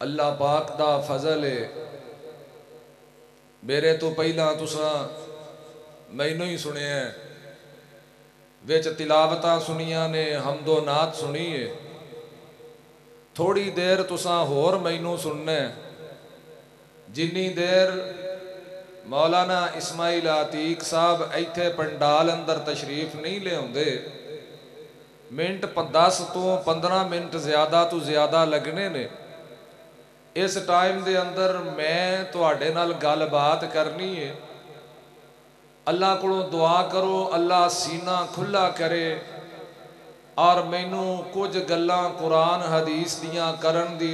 अल्लाह पाक का फजल है मेरे तो पहला तुसा मैनू ही सुने है ਵਿੱਚ ਤਿਲਾਵਤਾਂ ਸੁਣੀਆਂ ਨੇ, ਹਮਦੋ ਨਾਤ ਸੁਣੀ ਥੋੜੀ ਦੇਰ ਤੁਸਾਂ ਹੋਰ ਮੈਨੂੰ ਸੁਣਨਾ। ਜਿੰਨੀ ਦੇਰ ਮੌਲਾਨਾ ਇਸਮਾਈਲ ਆਤੀਕ ਸਾਹਿਬ ਇੱਥੇ ਪੰਡਾਲ ਅੰਦਰ ਤਸ਼ਰੀਫ ਨਹੀਂ ਲਿਆਉਂਦੇ, ਮਿੰਟ 10 ਤੋਂ 15 ਮਿੰਟ ਜ਼ਿਆਦਾ ਤੋਂ ਜ਼ਿਆਦਾ ਲੱਗਣੇ ਨੇ। ਇਸ ਟਾਈਮ ਦੇ ਅੰਦਰ ਮੈਂ ਤੁਹਾਡੇ ਨਾਲ ਗੱਲਬਾਤ ਕਰਨੀ ਹੈ ਅੱਲਾ ਕੋਲੋਂ ਦੁਆ ਕਰੋ ਅੱਲਾ ਸੀਨਾ ਖੁੱਲਾ ਕਰੇ ਔਰ ਮੈਨੂੰ ਕੁਝ ਗੱਲਾਂ ਕੁਰਾਨ ਹਦੀਸ ਦੀਆਂ ਕਰਨ ਦੀ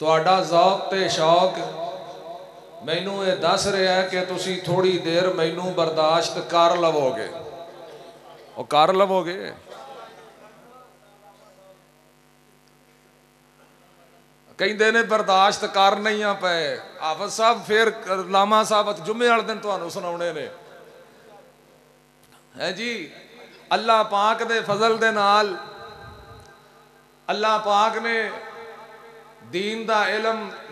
ਤੁਹਾਡਾ ਜ਼ੌਕ ਤੇ ਸ਼ੌਕ ਮੈਨੂੰ ਇਹ ਦੱਸ ਰਿਹਾ ਹੈ ਕਿ ਤੁਸੀਂ ਥੋੜੀ ਦੇਰ ਮੈਨੂੰ ਬਰਦਾਸ਼ਤ ਕਰ ਲਵੋਗੇ ਉਹ ਕਰ ਲਵੋਗੇ ਕਹਿੰਦੇ ਨੇ ਬਰਦਾਸ਼ਤ ਕਰ ਨਹੀਂ ਆ ਪਏ ਹਾਫਜ਼ ਸਾਹਿਬ ਫੇਰ ਲਾਮਾ ਸਾਹਿਬ ਜੁਮੇ ਵਾਲੇ ਦਿਨ ਤੁਹਾਨੂੰ ਸੁਣਾਉਣੇ ਨੇ ਹੈ ਜੀ ਅੱਲਾਹ ਪਾਕ ਦੇ ਫਜ਼ਲ ਦੇ ਨਾਲ ਅੱਲਾਹ ਪਾਕ ਨੇ ਦੀਨ ਦਾ ਇਲਮ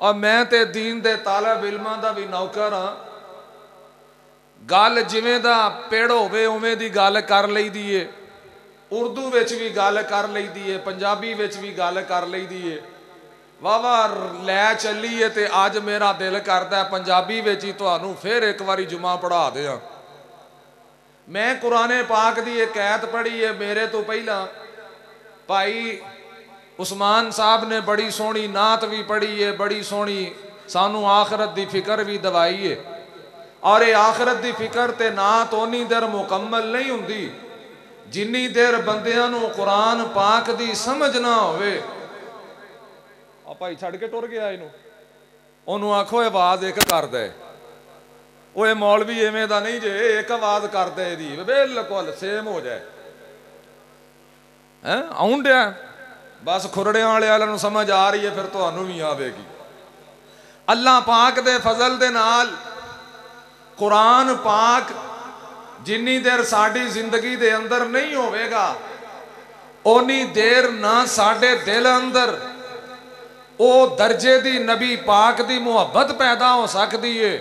ਔਰ ਮੈਂ ਤੇ ਦੀਨ ਦੇ ਤਾਲਬ ਇਲਮਾਂ ਦਾ ਵੀ ਨੌਕਰ ਹਾਂ ਗੱਲ ਜਿਵੇਂ ਦਾ ਪੇੜ ਹੋਵੇ ਉਵੇਂ ਦੀ ਗੱਲ ਕਰ ਲਈਦੀ ਏ ਉਰਦੂ ਵਿੱਚ ਵੀ ਗੱਲ ਕਰ ਲਈਦੀ ਏ ਪੰਜਾਬੀ ਵਿੱਚ ਵੀ ਗੱਲ ਕਰ ਲਈਦੀ ਏ ਵਾਵਾ ਲੈ ਚੱਲੀ ਏ ਤੇ ਅੱਜ ਮੇਰਾ ਦਿਲ ਕਰਦਾ ਹੈ ਪੰਜਾਬੀ ਵਿੱਚ ਹੀ ਤੁਹਾਨੂੰ ਫਿਰ ਇੱਕ ਵਾਰੀ ਜੁਮਾ ਪੜਾ ਦਿਆਂ ਮੈਂ ਕੁਰਾਨੇ ਪਾਕ ਦੀ ਇੱਕ ਐਤ ਪੜ੍ਹੀ ਏ ਮੇਰੇ ਤੋਂ ਪਹਿਲਾਂ ਭਾਈ ਉਸਮਾਨ ਸਾਹਿਬ ਨੇ ਬੜੀ ਸੋਹਣੀ ਨਾਤ ਵੀ ਪੜ੍ਹੀ ਏ ਬੜੀ ਸੋਹਣੀ ਸਾਨੂੰ ਆਖਰਤ ਦੀ ਫਿਕਰ ਵੀ ਦਵਾਈ ਏ ਔਰ ਇਹ ਆਖਰਤ ਦੀ ਫਿਕਰ ਤੇ ਨਾਤ ਉਨੀ ਦੇਰ ਮੁਕੰਮਲ ਨਹੀਂ ਹੁੰਦੀ ਜਿੰਨੀ ਦੇਰ ਬੰਦਿਆਂ ਨੂੰ ਕੁਰਾਨ ਪਾਕ ਦੀ ਸਮਝ ਨਾ ਹੋਵੇ ਆ ਭਾਈ ਛੱਡ ਕੇ ਟੁਰ ਗਿਆ ਇਹਨੂੰ ਉਹਨੂੰ ਆਖੋ ਇਹ ਆਵਾਜ਼ ਇੱਕ ਕਰਦਾ ਹੈ ਉਹ ਇਹ ਮੌਲਵੀ ਐਵੇਂ ਦਾ ਨਹੀਂ ਜੇ ਇਹ ਇੱਕ ਆਵਾਜ਼ ਕਰਦਾ ਇਹਦੀ ਬਿਲਕੁਲ ਸੇਮ ਹੋ ਜਾਏ ਹੈ ਆਉਣ ਡਿਆ ਬਸ ਖੁਰੜਿਆਂ ਵਾਲੇ ਵਾਲਿਆਂ ਨੂੰ ਸਮਝ ਆ ਰਹੀ ਹੈ ਫਿਰ ਤੁਹਾਨੂੰ ਵੀ ਆਵੇਗੀ ਅੱਲਾਹ ਪਾਕ ਦੇ ਫਜ਼ਲ ਦੇ ਨਾਲ ਕੁਰਾਨ ਪਾਕ ਜਿੰਨੀ ਦੇਰ ਸਾਡੀ ਜ਼ਿੰਦਗੀ ਦੇ ਅੰਦਰ ਨਹੀਂ ਹੋਵੇਗਾ ਓਨੀ ਦੇਰ ਨਾ ਸਾਡੇ ਦਿਲ ਅੰਦਰ ਉਹ ਦਰਜੇ ਦੀ ਨਬੀ ਪਾਕ ਦੀ ਮੁਹੱਬਤ ਪੈਦਾ ਹੋ ਸਕਦੀ ਏ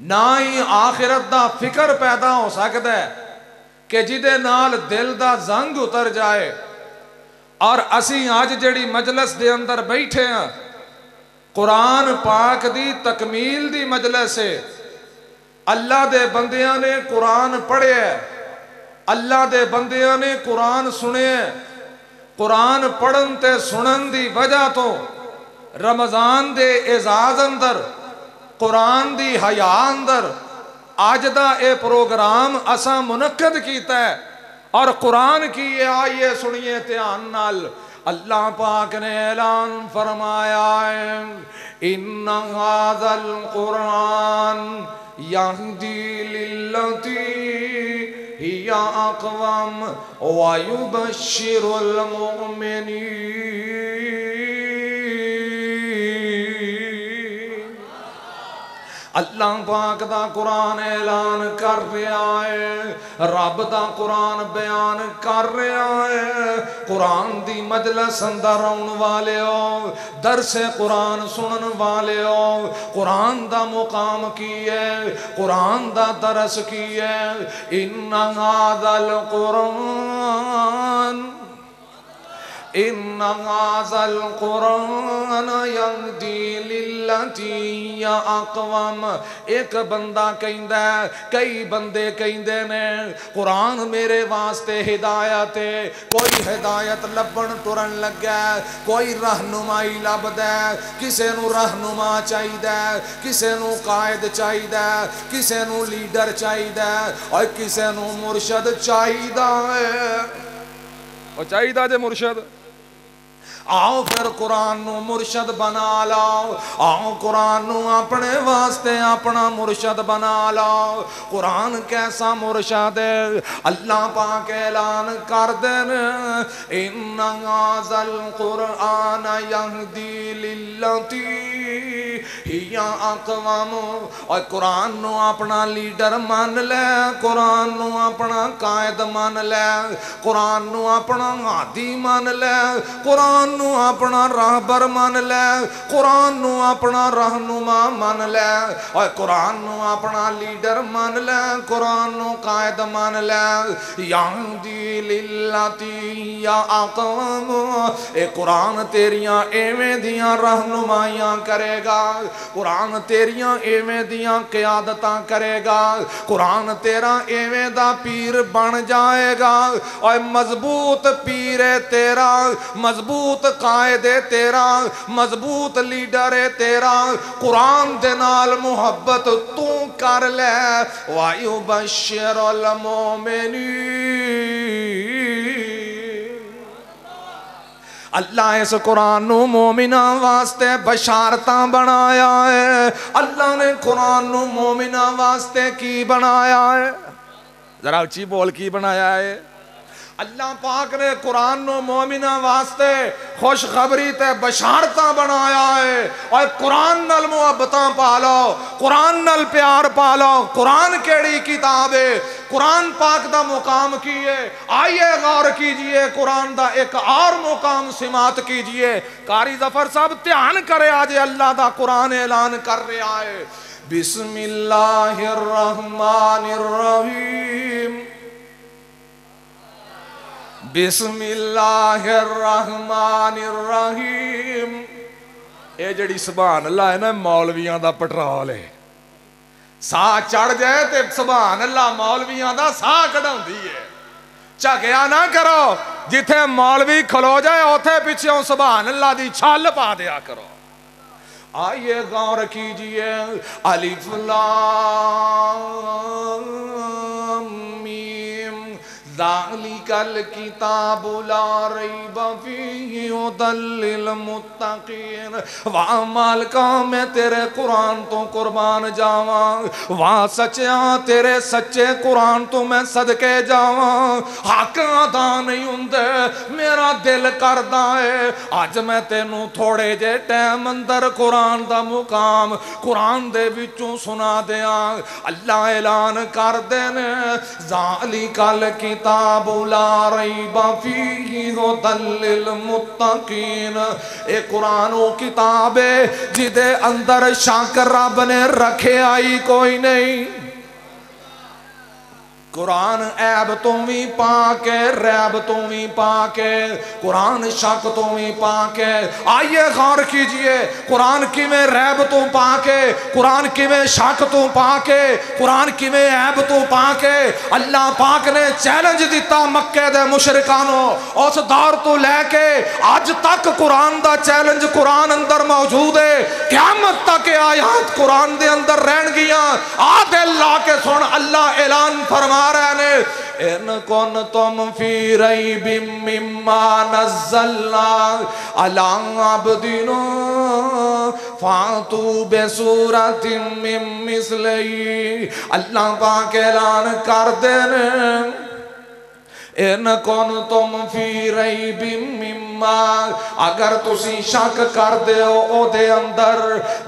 ਨਾ ਹੀ ਆਖਿਰਤ ਦਾ ਫਿਕਰ ਪੈਦਾ ਹੋ ਸਕਦਾ ਹੈ ਕਿ ਜਿਹਦੇ ਨਾਲ ਦਿਲ ਦਾ ਜ਼ੰਗ ਉਤਰ ਜਾਏ ਔਰ ਅਸੀਂ ਅੱਜ ਜਿਹੜੀ ਮਜਲਿਸ ਦੇ ਅੰਦਰ ਬੈਠੇ ਆ ਕੁਰਾਨ ਪਾਕ ਦੀ ਤਕਮੀਲ ਦੀ ਮਜਲਿਸ ਏ अल्लाह के बंदिया ने कुरान पढ़िया अल्लाह के बंदिया ने कुरान सुने कुरान पढ़न ते सुनन की वजह तो रमज़ान के एजाज अंदर, कुरान की हया अंदर अज का यह प्रोग्राम असा मुनद किया और कुरान की आइए सुनिए ध्यान अल्लाह पाक ने ऐलान फरमाया इन कुरान यहदी अक़वम व युबश्शिरुल अल्लाह पाक का कुरान ऐलान कर रहा है। रब का कुरान बयान कर रहा है। कुरान की मजलस अंदर आने वाले हो दरसे कुरान सुनन वाले हो कुरान का मुकाम की है, कुरान का दरस की है। इन्ना कुरान। एक बंदा कहता कई बंदे कहते ने कुरान मेरे वास्ते हिदायत है कोई हिदायत लभन तुरन लगा कोई रहनुमाई लभद किसी रहनुमा चाहिए किसी कायद चाहिए किसी लीडर चाहिए और किसी मुर्शद चाहिए है चाहिए जे मुर्शद आओ फिर कुरान मुर्शद बना लाओ आओ कुरान अपने वास्ते अपना मुर्शद बना लाओ कुरान कैसा मुर्शद अल्लाह पाक ऐलान कर देन इन्नाजल कुरान अकवाम और कुरान अपना लीडर मान ले कुरान अपना कायद मान ले कुरान अपना हादी मान ले कुरान अपना राहबर मान लै कुरान अपना रहनुमा मान लै कुरान अपना लीडर मान लै कुरान कायद मान लै या आकम ए कुरान तेरिया एवें दियाँ रहनुमाइयाँ करेगा कुरान तेरिया एवें दियाँ क्यादत करेगा कुरान तेरा एवें पीर बन जाएगा और मज़बूत पीर है तेरा मज़बूत कायदे तेरा, मज़बूत लीडर है तेरा। कुरान दे नाल मुहब्बत तू कर ले। वायु बशर मोमिनी। अल्लाह इस कुरान मोमिना वास्ते बशारत बनाया है। अल्लाह ने कुरान मोमिना वास्ते की बनाया है? जरा उची बोल की बनाया है? अल्लाह पाक ने कुरान मोमिना वास्ते खुशखबरी ते बशारत बनाया है। और कुरान नल मुहब्बत पालो, कुरान नल प्यार पालो। कुरान केड़ी किताब है? कुरान पाक का मुकाम की है? आइए गौर कीजिए, कुरान का एक और मुकाम सिमात कीजिए। कारी ज़फ़र साहब, ध्यान करे आज अल्लाह का कुरान ऐलान कर रहा है। बिस्मिल्लाहिर रहमानिर रहीम बिस्मिल्लाहिर्रहमानिर्रहीम। ये जड़ी सुभान अल्लाह है ना मौलवियाँ दा पटरोल है। साह चढ़ जाए तो सुभान अल्लाह मौलवियाँ दा साह कढ़ाउंदी है। झकया ना करो, जिथे मौलवी खलो जाए उथे पिछे सुभान अल्लाह दी छल पा दिया करो। आइए गौर कीजिए, अलिफ लाम, मीम। ज़ालिकल किताबु वाह तो जावा। तो नहीं होंगे मेरा दिल करदा है। अज मैं तेनू थोड़े जे टाइम अंदर कुरान का मुकाम कुरान दे विचों सुना दिया अल्लाह ऐलान कर देने जाली कल किताबुला रईबा फीही हुदल मुत्तकीन। ए कुरान वो किताब है जिदे अंदर शक रब ने रखे आई कोई नहीं। कुरान ऐब तो भी पा के रैब तो भी पा के कुरान शक तो भी पा के आइए गौर कीजिए कुरान किमें रैब तो पा के कुरान किमें शक तो पा के कुरान किमें ऐब तो पा के अल्लाह पाक ने चैलेंज दिता मक्के दे मुशरकानो उस दौर तो लैके अज तक कुरान का चैलेंज कुरान अंदर मौजूद है क्यामत तक आयात कुरान दे अंदर रहन गिया आ दिल ला के सुन अल्लाह ऐलान फरमा रहे ने इन कौन तुम फ़ी रही बिम्मा नजल्ला अला अबदिनो फातू बेसूरत मिसलई अल्लाह पाक ऐलान कर देने इन कौन तुम फ़ी रही अगर तुसी शक कर दो अंदर,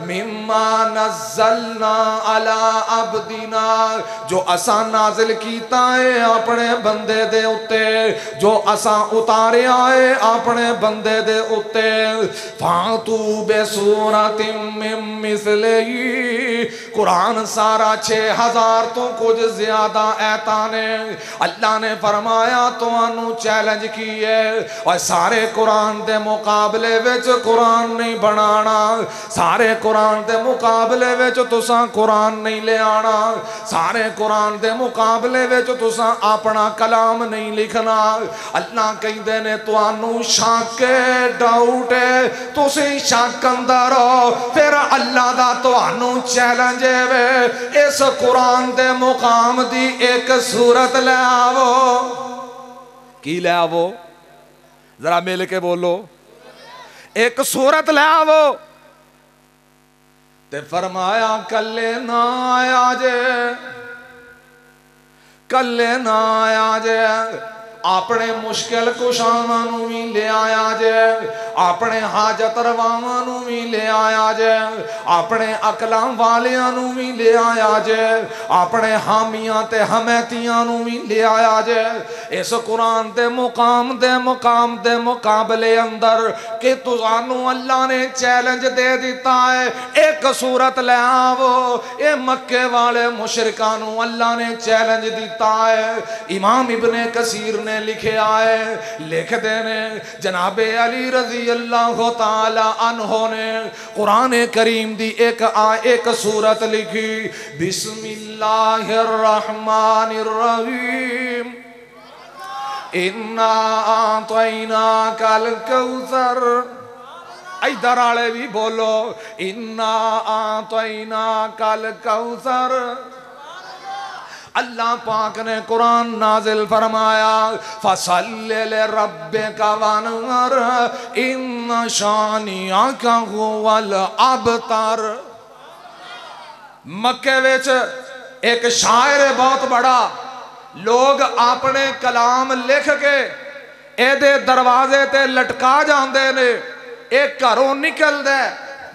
मिम्मा नजलना अला अबदीना। जो असा नाजिल कीता है अपने बंदे दे उत्ते, जो असा उतारिया है अपने बंदे दे उत्ते। फातू बेसूरत मिसले कुरान सारा छे हज़ार तो कुछ ज़्यादा ऐता ने अल्लाह ने फरमाया चैलेंज की है। और सारे कुरान के मुकाबले विच कुरान नहीं बनाना। सारे कुरान के मुकाबले विच तुसा कुरान नहीं ले आना। सारे कुरान के मुकाबले विच तुसा अपना कलाम नहीं लिखना। अल्लाह कहते ने तो शक डाउट है। तुम शक अंदर हो फिर अल्लाह का तो चैलेंज है इस कुरान के मुकाम की एक सूरत ले आवो की ले आवो जरा मिल के बोलो। एक सूरत ले आवो ते फरमाया कले ना आया जे कले ना आया जे। अपने मुश्किल कुशावां भी ले आया जे अपने हाजत रवावां भी ले आया जे अपने अकलों वालियाँ भी ले आया जे अपने हामियाँ ते भी ले आया जे। इस कुरान के मुकाम दे मुकाम दे मुकाबले अंदर कि तुसानू अल्लाह ने चैलेंज दे दिता है, एक सूरत ले आवो ये मक्के वाले मुशरका अल्लाह ने चैलेंज दिता है। इमाम इबने कसीर ने ने लिखे आए लिखते ने जनाबे अली रज़ी अल्लाह तहो ने कुरान करीम दी एक आ, एक सूरत लिखी। बिस्मिल्लाहिर्रहमानिर्रहीम। इन्ना आतैना कल कौसर इधर आले भी बोलो, इन्ना आतैना कल कौसर अल्लाह पाक ने कुरान नाजिल फरमाया फ़सल रब का वनर इन शानिया का वल अब तर मक्के विच एक शायर है बहुत बड़ा, लोग अपने कलाम लिख के ए दरवाजे ते लटका जाते ने, एक घरों निकलद,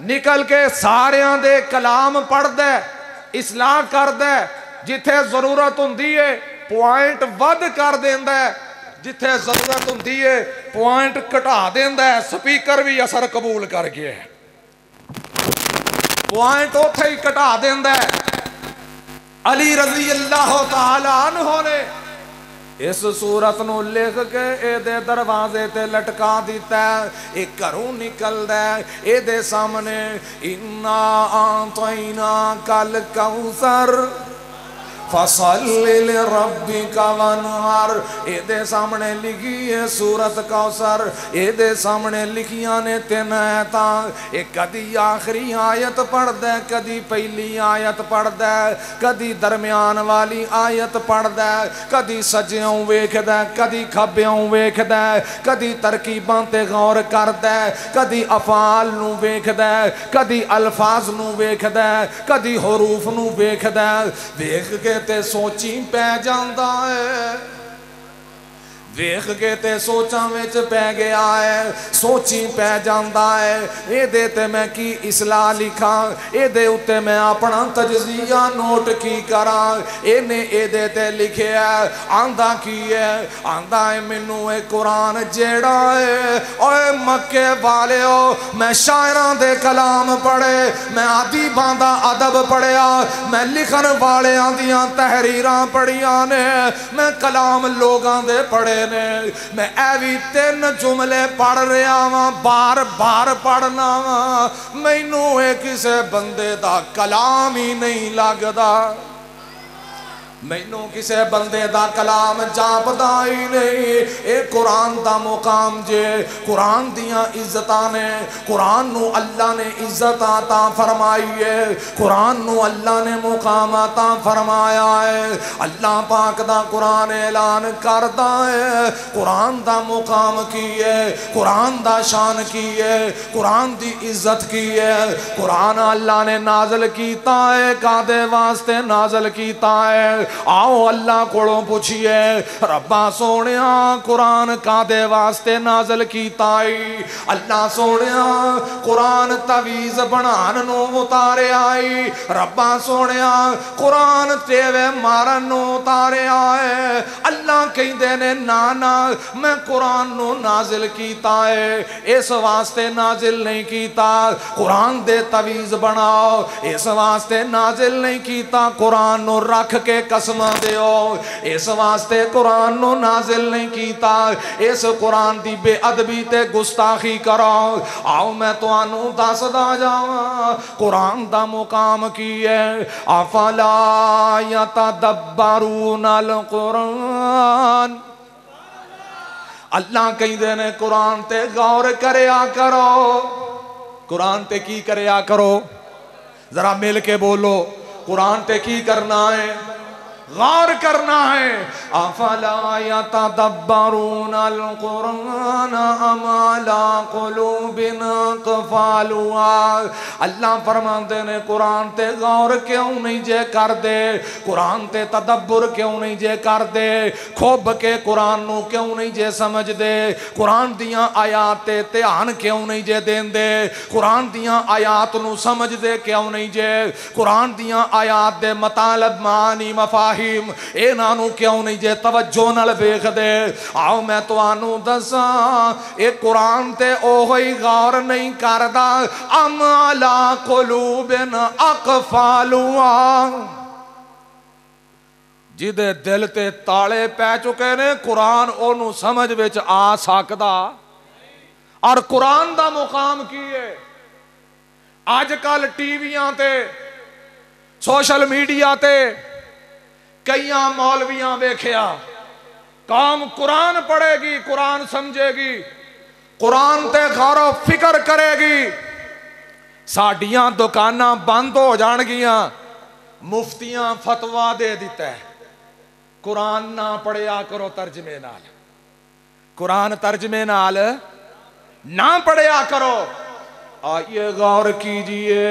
निकल के सारिया दे कलाम पढ़द, इसलाह जिथे ज़रूरत होंगी है पॉइंट वध कर देंदा जिथे ज़रूरत होंगी है पॉइंट घटा देंदा स्पीकर भी असर कबूल कर गया पॉइंट उथे ही घटा देंदा अली रज़ी अल्लाह तला इस सूरत लिख के ए दरवाजे ते लटका दिता एक घरों निकलदा ए सामने इन्ना आतना कल कौसर। फ़सल रबी का वनहार। ए सामने लिखी है सूरत कौसर। ए सामने लिखिया ने तीन ऐत एक कदी आखिरी आयत पढ़द कदी पहली आयत पढ़द कदी दरम्यान वाली आयत पढ़द कदी सज्जों वेखद कदी खब्यों वेखद कदी तरकीबा ते गौर करद कदी अफाल वेखद कदी अल्फाज वेखद कदी हरूफ वेखद वेख के ਤੇ ਸੋਚੀ ਪੈ ਜਾਂਦਾ ਏ। ਵੇਖ ਕੇ ਤੇ ਸੋਚਾਂ ਵਿੱਚ ਪੈ ਗਿਆ ਹੈ, ਸੋਚੀ ਪੈ ਜਾਂਦਾ ਹੈ, ਇਹਦੇ ਤੇ ਮੈਂ ਕੀ ਇਸਲਾਹ ਲਿਖਾਂ, ਇਹਦੇ ਉੱਤੇ ਮੈਂ ਆਪਣਾ ਤਜਜ਼ੀਆ ਨੋਟ ਕੀ ਕਰਾਂ, ਇਹਨੇ ਇਹਦੇ ਤੇ ਲਿਖਿਆ ਆਂਦਾ ਕੀ ਹੈ, ਆਂਦਾ ਹੈ ਮੈਨੂੰ ਇਹ ਕੁਰਾਨ ਜਿਹੜਾ ਹੈ, ਓਏ ਮੱਕੇ ਵਾਲਿਓ, ਮੈਂ ਸ਼ਾਇਰਾਂ ਦੇ ਕਲਾਮ ਪੜ੍ਹੇ, ਮੈਂ ਆਦੀਬਾਂ ਦਾ ਅਦਬ ਪੜਿਆ ਮੈਂ ਲਿਖਣ ਵਾਲਿਆਂ ਦੀਆਂ ਤਹਿਰੀਰਾਂ ਪੜੀਆਂ ਨੇ, ਮੈਂ ਕਲਾਮ ਲੋਕਾਂ ਦੇ ਪੜ੍ਹੇ ਪੜੇ ने मैं ए भी तीन जुमले पढ़ रहा वा बार बार पढ़ना वा मैनू किसी बंदे का कलाम ही नहीं लगता मैनू किसी बंदे का कलाम जापदा ही नहीं ये कुरान का मुकाम जे कुरान दिया इज़्ज़त ने कुरान न अल्लाह ने इज़्ज़त आता फरमाई है कुरान न अल्लाह ने मुकाम आता फरमाया है अल्लाह पाक का कुरान ऐलान करता है कुरान का मुकाम की है कुरान का शान की है कुरान की इज़्ज़त की है कुरान अल्लाह ने नाजल किया है कादे वास्ते नाजल किया है आओ अल्लाह को पूछिए, रब्बा सोने कुरान कादे वास्ते नाजल कीता अल्लाह सोने कुरान तवीज बनान उतारे आई रब्बा सोने कुरान तेवे मारन उतारे आए अल्लाह कहते ने, ना ना, मैं कुरान नाजिल कीता है इस वास्ते नाजिल नहीं कीता। कुरान दे तवीज बनाओ। इस वास्ते नाजिल नहीं कीता। कुरान रख के कसम दियो इस वास्ते कुरान नु नाजिल नहीं कीता इस कुरान दी बेअदबी ते गुस्ताखी करो आओ मैं तुहानू दसदा जावा कुरान दा मुकाम की है अफला यतदब्बरून अल कुरान अल्लाह कहते ने कुरान ते गौर करया करो कुरान ते की करो जरा मिल के बोलो कुरान ते की करना है गौर करना है। अफला तदब्बरून कुरान अमाला कुलूबिन कफालुआ अल्लाह फरमाते ने कुरान ते गौर क्यों नहीं जे कर दे कुरान ते तदब्बुर क्यों नहीं जे कर दे खोब के कुरान नु क्यों नहीं जे समझ दे कुरान दियाँ आयात ते ध्यान क्यों नहीं जे देंदे? कुरान दियाँ आयात नु समझ दे क्यों नहीं जे? कुरान दियाँ आयात दे मतलब मानी मफा इब्राहिम इन्हों क्यों नहीं जे? तवज्जो न दे आओ, मैं तू दसा ये कुरान ते ही गौर नहीं करता अम कोलू बिन अक जिदे दिल ते ताले पै चुके ने, कुरान ओनू समझ विच आ सकता और कुरान का मुकाम की है? अजकल टीविया सोशल मीडिया से कई मौलविया वेख्या। काम कुरान पढ़ेगी, कुरान समझेगी। कुरान ते गौरव फ़िक्र करेगी। साडिया दुकाना बंद हो जाएगिया मुफ्तियाँ फतवा दे दिता है। कुरान ना पढ़िया करो तर्जमे नाल। कुरान तर्जमे नाल ना पढ़िया करो। आइए गौर कीजिए,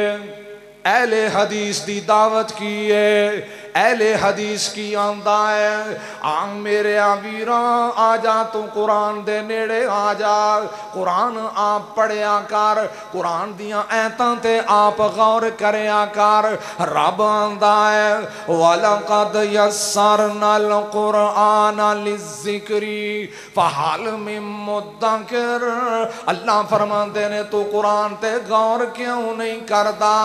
अहले हदीस की दावत की है एले हदीस की आंदा है। आ मेरे वीर आ जा तू कुरान दे नेड़े आ जा कुरान आप पढ़िया कर, कुरान दिया ऐतां ते आप गौर करया कर। रब आंदा है, वलकद यस्सरनल कुरान लिजिक्री। फहल मिन मुद्दकिर। अल्लाह फरमाते ने, तू कुरान ते गौर क्यों नहीं करदा?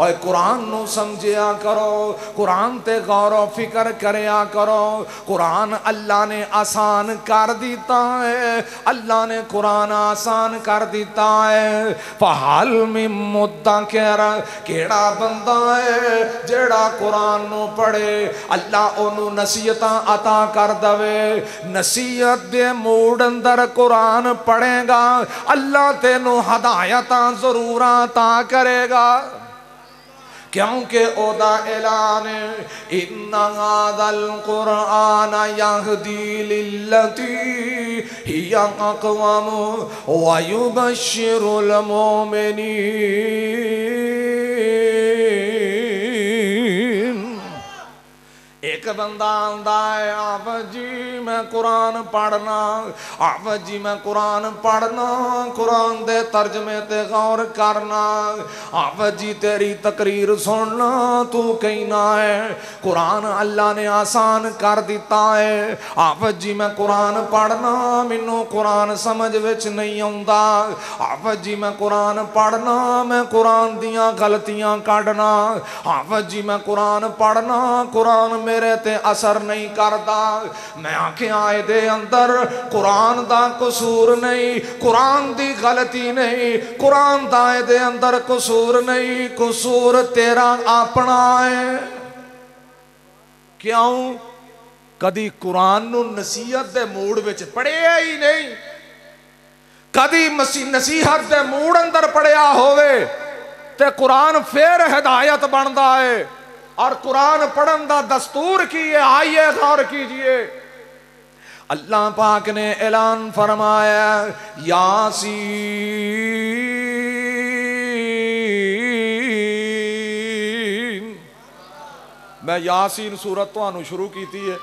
और कुरान नु समझिया करो। कुरान ते गौर, फ़िक्र करया करो। कुरान अल्लाह ने आसान कर दिता है। अल्लाह ने कुरान आसान कर दिता है। फहाल में मुद्दा कह केड़ा बंदा है जेड़ा कुरान नु पढ़े। अल्लाह ओनू नसीहत अता कर दवे। नसीहत दे मूड अंदर कुरान पढ़ेगा। अल्लाह तेनू हदायत ज़रूर अता करेगा। क्योंकि ओदा ऐलान कुरान यहदी लिल्लती हिया अक़वम व युबश्शिरुल एक बंदा आंदा है आप जी मैं कुरान पढ़ना आप जी मैं कुरान पढ़ना कुरान दे तर्जमे ते गौर करना आप जी तेरी तकरीर सुनना तू कहना है कुरान अल्लाह ने आसान कर दिता है आप जी मैं कुरान पढ़ना मैनू कुरान समझ विच नहीं आता आप जी मैं कुरान पढ़ना मैं कुरान दियाँ गलतियाँ काटना आप जी मैं कुरान पढ़ना कुरान मेरे ते असर नहीं करता मैं आख्या दे अंदर कुरान का कसूर नहीं कुरान की गलती नहीं कुरान का दे अंदर कसूर नहीं कसूर तेरा अपना है क्यों कदी कुरान नसीहत के मूड में पढ़िया ही नहीं कदी नसीहत के मूड अंदर पढ़िया होवे ते कुरान फिर हिदायत बनता है और कुरान पढ़न का दस्तूर की है आइए गौर कीजिए। अल्लाह पाक ने ऐलान फरमाया यासी मैं यासीन सूरत तो शुरू की है।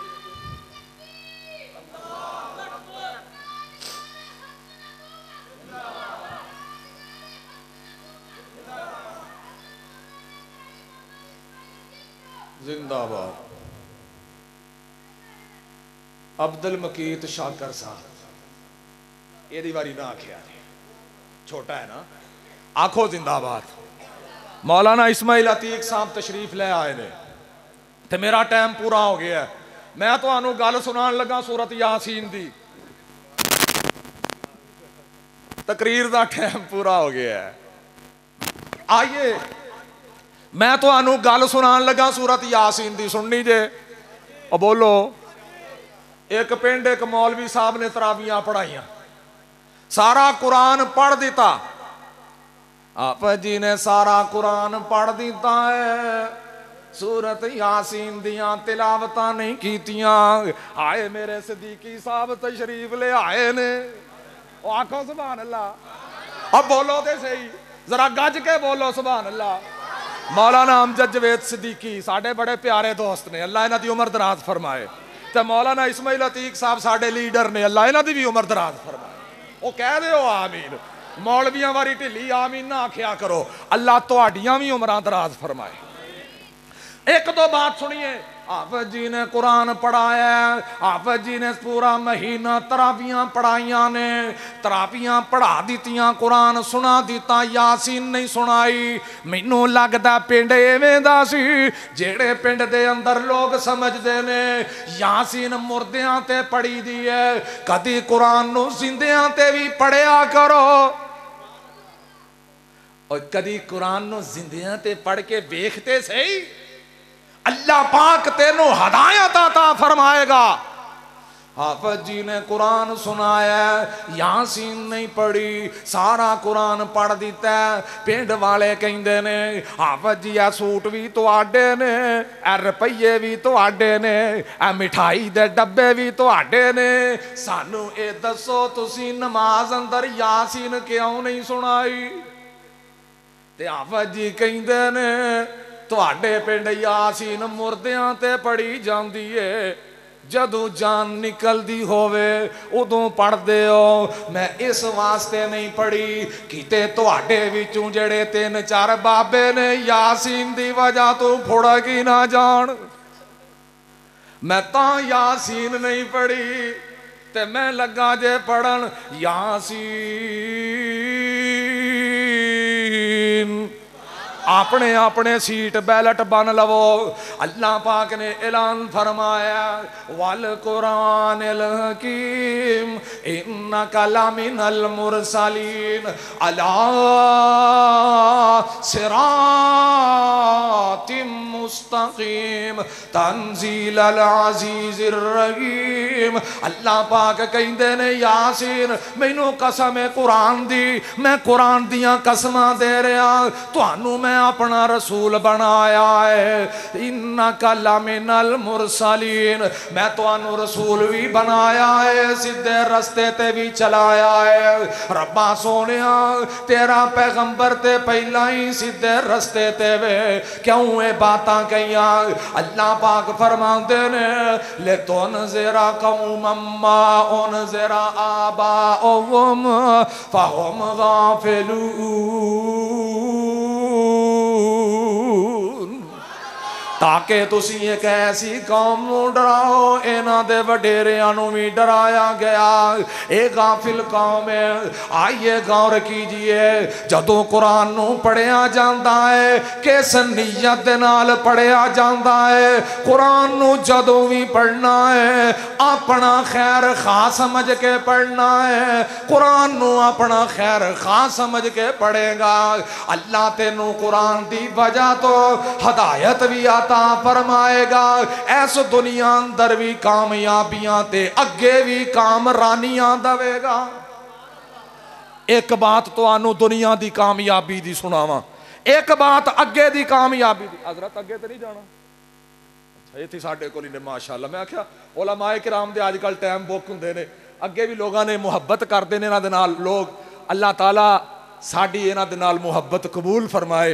जिंदाबाद। अब्दुल मकीत शाकर साहब। ये बारी ना आख्या। छोटा है ना? आखो जिंदाबाद। मौलाना इस्माइल अतीक साहब तशरीफ़ ले आए ने। तो मेरा टाइम पूरा हो गया है। मैं तो गल सुना लगा सूरत यासीन की तकरीर का टाइम पूरा हो गया है। आइए। ਮੈਂ ਤੁਹਾਨੂੰ ਗੱਲ ਸੁਣਾਉਣ ਲੱਗਾ, ਸੂਰਤ ਯਾਸੀਨ ਦੀ ਸੁਣਨੀ ਜੇ। ਉਹ ਬੋਲੋ, ਇੱਕ ਪਿੰਡ, ਇੱਕ ਮੌਲਵੀ ਸਾਹਿਬ ਨੇ ਤਰਾਵੀਆਂ ਪੜਾਈਆਂ ਸਾਰਾ ਕੁਰਾਨ ਪੜ੍ਹ ਦਿੱਤਾ। ਆਪ ਜੀ ਨੇ ਸਾਰਾ ਕੁਰਾਨ ਪੜ੍ਹ ਦਿੱਤਾ ਹੈ। ਸੂਰਤ ਯਾਸੀਨ ਦੀਆਂ ਤਿਲਾਵਤਾਂ ਨਹੀਂ ਕੀਤੀਆਂ। ਹਾਏ ਮੇਰੇ ਸਦੀਕੀ ਸਾਹਿਬ ਤਸ਼ਰੀਫ ਲਿਆਏ ਨੇ। ਉਹ ਆਖੋ, ਸੁਭਾਨ ਅੱਲਾ ਆ ਬੋਲੋ ਤੇ ਸਹੀ। ਜ਼ਰਾ ਗੱਜ ਕੇ ਬੋਲੋ, ਸੁਭਾਨ ਅੱਲਾ मौलाना अमजद जवेद सदीकी साढ़े बड़े प्यारे दोस्त ने अला इन्हों की उम्र दराज फरमाए। तो मौलाना इसमाइल अतीक साहब साढ़े लीडर ने अला इन्हों की भी उम्र दराज फरमाए। वह कह दो आमीन। मौलविया बारी ढिली आमीन ना आख्या करो। अल्लाह थोड़िया भी उम्र दराज फरमाए। एक दो बात सुनिए। ਆਪ ਜੀ ਨੇ ਕੁਰਾਨ ਪੜਾਇਆ ਆਪ ਜੀ ਨੇ ਪੂਰਾ ਮਹੀਨਾ ਤਰਾਵੀਆਂ ਪੜਾਈਆਂ ਨੇ, ਤਰਾਵੀਆਂ ਪੜਾ ਦਿੱਤੀਆਂ, ਕੁਰਾਨ ਸੁਣਾ ਦਿੱਤਾ, ਯਾਸੀਨ ਨਹੀਂ ਸੁਣਾਈ। ਮੈਨੂੰ ਲੱਗਦਾ ਪਿੰਡ ਐਵੇਂ ਦਾ ਸੀ, ਜਿਹੜੇ ਪਿੰਡ ਦੇ ਅੰਦਰ ਲੋਕ ਸਮਝਦੇ ਨੇ, ਯਾਸੀਨ ਮੁਰਦਿਆਂ ਤੇ ਪੜੀ ਦੀ ਹੈ, ਕਦੀ ਕੁਰਾਨ ਨੂੰ ਜ਼ਿੰਦਿਆਂ ਤੇ ਵੀ ਪੜਿਆ ਕਰੋ। ਔਰ ਕਦੀ ਕੁਰਾਨ ਨੂੰ ਜ਼ਿੰਦਿਆਂ ਤੇ ਪੜ ਕੇ ਵੇਖਤੇ ਸਹੀ? अल्लाह पाक तेनों हदायत आता फरमाएगा। हाफज जी ने कुरान सुनाया यहाँ नहीं पढ़ी, सारा कुरान पढ़ दिता पिंड वाले कहते ने, हाफज जी आ सूट भी तो ने ए रुपये भी तो ने ए मिठाई दे डब्बे भी तो ने। सानू ये दसो ती नमाज़ अंदर यासीन क्यों नहीं सुनाई? ते हाफज जी कहते ने ਤੁਹਾਡੇ ਪਿੰਡ ਯਾਸੀਨ ਮੁਰਦਿਆਂ ਤੇ ਪੜੀ ਜਾਂਦੀ ਏ। ਜਦੋਂ ਜਾਨ ਨਿਕਲਦੀ ਹੋਵੇ, ਉਦੋਂ ਪੜਦੇ ਹੋ। ਮੈਂ ਇਸ ਵਾਸਤੇ ਨਹੀਂ ਪੜੀ ਕਿਤੇ ਤੁਹਾਡੇ ਵਿੱਚੋਂ ਜਿਹੜੇ ਤਿੰਨ ਚਾਰ ਬਾਬੇ ਨੇ, ਯਾਸੀਨ ਦੀ ਵਜ੍ਹਾ ਤੋਂ ਫੁੜ ਗਈ ਨਾ ਜਾਣ। ਮੈਂ ਤਾਂ ਯਾਸੀਨ ਨਹੀਂ ਪੜੀ ਤੇ ਮੈਂ ਲੱਗਾ ਜੇ ਪੜਨ ਯਾਸੀਨ। अपने अपने सीट बैलेट बन लवो। अल्लाह पाक ने ऐलान फरमाया, वल कुरान हकीम इन कलामिन मुरसलीन, अला सिरातिम मुस्तकीम तंजील अजीजीम अल्लाह पाक कहते ने यासीन मैनू कसम कुरान दी मैं कुरान दियाँ कसम दे रहा थानू मैं अपना रसूल बनाया है इन्ना कला मिनल मुरसलीन मैं थानू रसूल भी बनाया है सीधे रस्ते ते भी चलाया है रब्बा सोने तेरा पैगंबर ते पहला ही सीधे रस्ते ते वे क्यों ये बात कया अल्लाह पाक फरमाते ने ले तो नजरा कहूँ मम्मा उन जेरा आबा ओम फाहम गाफिलू ਤਾਂ ਕਿ ਤੁਸੀਂ ਇੱਕ ਐਸੀ ਕੌਮ ਨੂੰ ਡਰਾਓ ਇਹਨਾਂ ਦੇ ਵਡੇਰਿਆਂ ਨੂੰ ਵੀ ਡਰਾਇਆ ਗਿਆ ਇਹ ਗਾਫਿਲ ਕੌਮ ਹੈ ਆਈਏ ਗੌਰ ਕੀਜੀਏ ਜਦੋਂ ਕੁਰਾਨ ਨੂੰ ਪੜਿਆ ਜਾਂਦਾ ਹੈ ਕਿਸ ਨੀਅਤ ਦੇ ਨਾਲ ਪੜਿਆ ਜਾਂਦਾ ਹੈ ਕੁਰਾਨ ਨੂੰ ਜਦੋਂ ਵੀ ਪੜਨਾ ਹੈ ਆਪਣਾ ਖੈਰ ਖਾ ਸਮਝ ਕੇ ਪੜਨਾ ਹੈ ਕੁਰਾਨ ਨੂੰ ਆਪਣਾ ਖੈਰ ਖਾ ਸਮਝ ਕੇ ਪੜੇਗਾ ਅੱਲਾ ਤੈਨੂੰ ਕੁਰਾਨ ਦੀ ਵਜ੍ਹਾ ਤੋਂ ਹਦਾਇਤ ਵੀ ਆ अता फरमाएगा इस दुनिया अंदर भी कामयाबियाँ अगे भी कामरानियाँ दवेगा। एक बात तो दुनिया की कामयाबी की सुनावा। एक बात अगे की कामयाबी हज़रत अगे तो नहीं जाना। अच्छा साढ़े को माशाला मैं आख्या ओला माए कराम के अजकल टाइम बुक होंगे ने। अगे भी लोगों ने मुहब्बत करते हैं इन्होंने लोग अल्लाह तला साड़ी इन्होंने मुहब्बत कबूल फरमाए।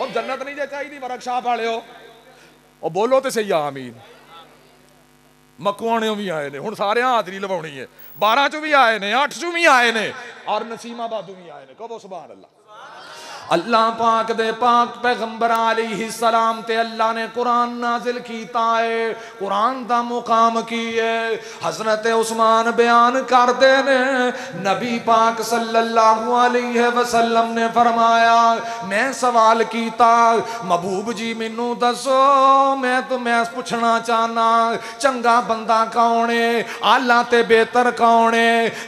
ਉਹ ਜੰਨਤ ਨਹੀਂ ਜੇ ਚਾਹੀਦੀ ਵਰਕਸ਼ਾਪ ਵਾਲਿਓ ਉਹ ਬੋਲੋ ਤੇ ਸਹੀ ਆਮੀਨ ਮਕਵਾਣਿਓਂ ਵੀ ਆਏ ਨੇ ਹੁਣ ਸਾਰਿਆਂ ਹਾਜ਼ਰੀ ਲਵਾਉਣੀ ਹੈ 12 ਚੋਂ ਵੀ ਆਏ ਨੇ 8 ਚੋਂ ਵੀ ਆਏ ਨੇ ਔਰ ਨਸੀਮਾਬਾਦੋਂ ਵੀ ਆਏ ਨੇ ਕਹੋ ਸੁਭਾਨ ਅੱਲਾਹ अल्लाह पाक दे पाक पैगंबर सलाम ते अल्लाह ने कुरान नाजिल कीता है। कुरान दा मुकाम की है? हज़रत उस्मान बयान करते ने, नबी पाक सल्लल्लाहु अलैहि वसल्लम ने फरमाया, मैं सवाल कीता, महबूब जी मैनू दसो, मैं तो मैं पूछना चाहना, चंगा बंदा कौन है? आला ते बेहतर कौन है?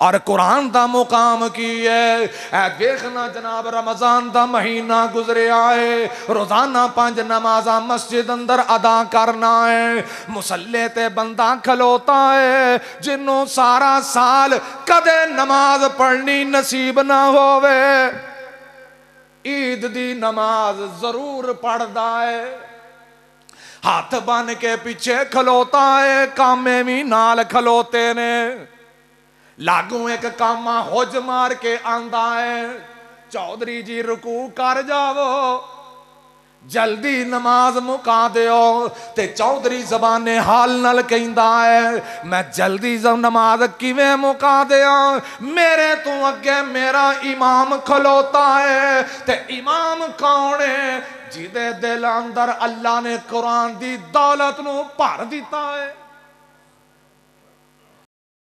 और कुरान का मुकाम की है। ए देखना जनाब, रमज़ान का महीना गुजरे आए। रोज़ाना पाँच नमाजा मस्जिद अंदर अदा करना है। मुसल्ले ते बंदा खलोता है, जिन्हों सारा साल कदे नमाज़ पढ़नी नसीब ना होवे। ईद दी नमाज़ ज़रूर पढ़ता है। हाथ बन के पीछे खलोता है, कामे भी नाल खलोते ने। लागू एक कामा हुज मार के आंदा है चौधरी जी रुकू कर जावो जल्दी नमाज़ मुका दियो ते चौधरी जबाने हाल नल कहंदा है मैं जल्दी जब नमाज़ किवें मुका दिया मेरे तू अगे मेरा इमाम खलोता है ते इमाम कौन है जिदे दिल अंदर अल्लाह ने कुरान दी दौलत नु भर दिता है